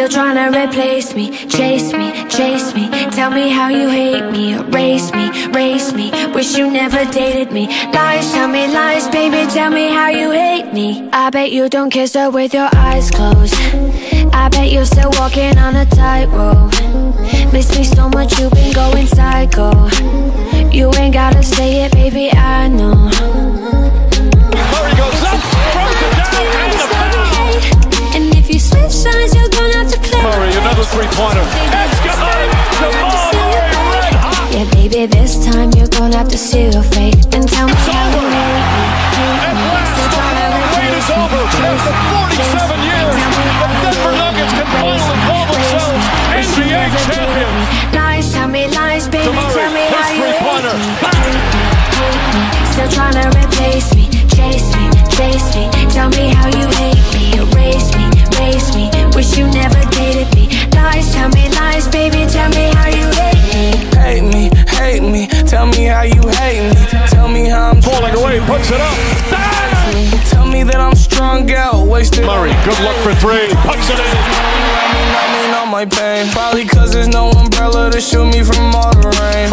Still trying to replace me, chase me, chase me. Tell me how you hate me, erase me, race me. Wish you never dated me. Lies, tell me lies, baby. Tell me how you hate me. I bet you don't kiss her with your eyes closed. I bet you're still walking on a tightrope. Miss me so much, you've been going psycho. You ain't gotta say it, baby. I know. Sides, you're gonna have to clear. Murray, another three-pointer. It's good. Jamal Murray, red hot. Yeah, baby, this time you're gonna have to seal your fate and tell me how you hate me. Still trying to Wait is over. chase After me, 47 chase me. years, Tell me how the Denver Nuggets can me, call themselves. NBA champions. Lies, tell me lies, baby, tell me how you hate me, hate me, hate me. Still trying to replace me, chase me, chase me. Tell me how you you never dated me. Lies, tell me lies, baby, tell me how you hate me. hate me, hate me. Tell me how you hate me. Tell me how I'm Falling away, puts it up. Bang! Tell me that I'm strung out, wasted. Murray, good luck for three. Puts it in. My pain. Probably cause there's no umbrella to shield me from all the rain.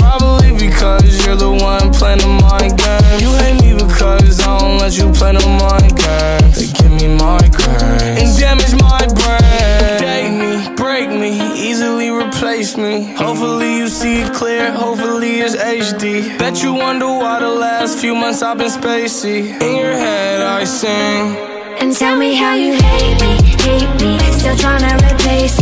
Me. Hopefully you see it clear, hopefully it's HD. Bet you wonder why the last few months I've been spacey. In your head I sing. And tell me how you hate me, hate me Still tryna replace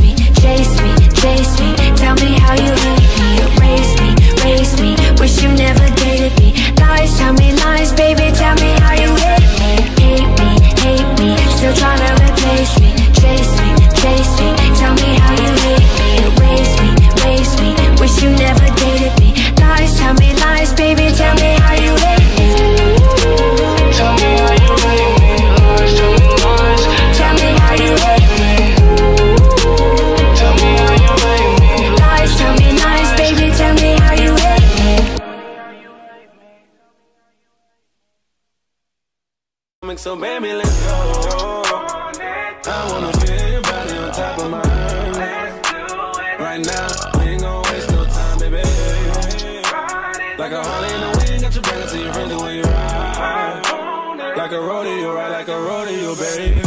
me lies, baby Tell me how you hate me Tell me how you hate me. Lies, tell me lies. Tell me how you hate me Tell me how you hate me. lies, tell me lies, baby, tell me how you hate me. So baby, let's go. I wanna feel your body on top of mine. Right now, we ain't gon' waste no time, baby. Like a Harley in the wind, got your back to your friends the way you ride. Like a rodeo, ride like a rodeo, baby.